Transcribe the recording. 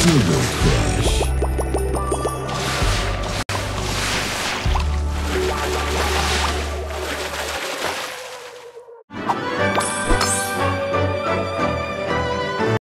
Turbo Crash.